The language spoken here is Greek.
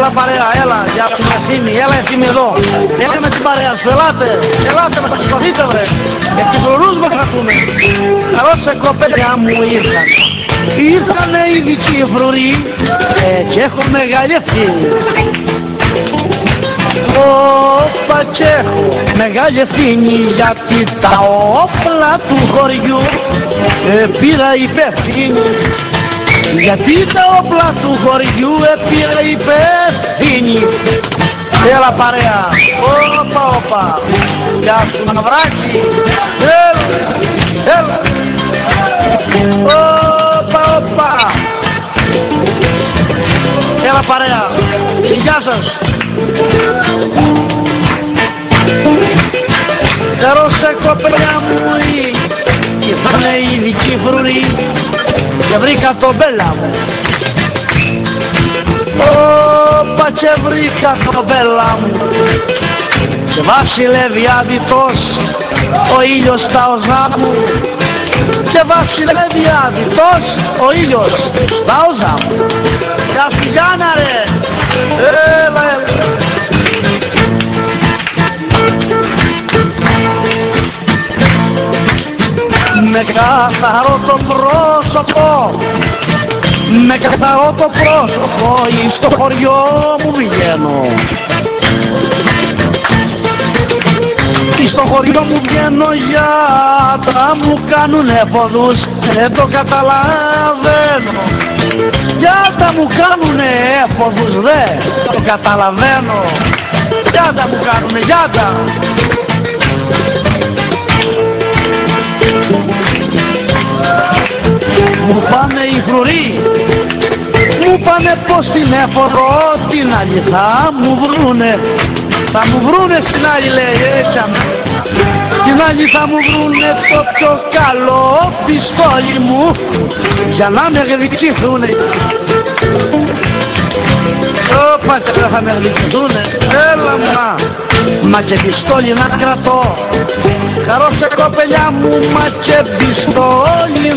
Έλα παρέα, έλα, για την ευθύνη, έλα ευθύνη εδώ. Έλα με την παρέα σου, ελάτε, ελάτε με τα σηκωθείτε βρε. Και τις φρουρούς με κρατούμε. Καλώς σε κοπέλια μου ήρθαν. Ήρθανε οι δικοί φρουροί ε, και έχω μεγάλη ευθύνη. Όπα και έχω μεγάλη ευθύνη γιατί τα όπλα του χωριού ε, πήρα υπεύθυνη. Γιατί τα όπλα του χωριού έπειρα υπεύθυνη. Έλα παρέα. Όπα, όπα. Γεια σου μαυράκι. Έλα. Έλα. Όπα, όπα. Έλα παρέα. Γεια σας. Καρόσα κοπέλια μου ήρθανε οι δικοί φρουροί και βρήκα τον μπέλα μου. Όπα και βρήκα τον μπέλα μου και βασιλεύει αδιτός ο ήλιος στα οζά μου και βασιλεύει αδιτός ο ήλιος στα οζά μου. Γεια σου Γιάννα ρε! Με καθαρό το πρόσωπο Με καθαρό το πρόσωπο στο χωριό μου βγαίνω. Στο χωριό μου βγαίνω για τα μου κάνουνε ποδούς Δεν το καταλαβαίνω. Για τα μου κάνουνε έφοδους δεν το καταλαβαίνω. Για τα μου κάνουνε, για τα οι φρουροί Μου πάνε πως την εφορώ την άλλη θα μου βρούνε. Θα μου βρούνε στην άλλη λέει έτσι Την άλλη θα μου βρούνε το πιο καλό πιστόλι μου. Για να με γλυκηθούνε Ωπα και θα με γλυκηθούνε Έλα μα Μα και πιστόλι να κρατώ. Χαρό σε κοπελιά μου μα και πιστόλι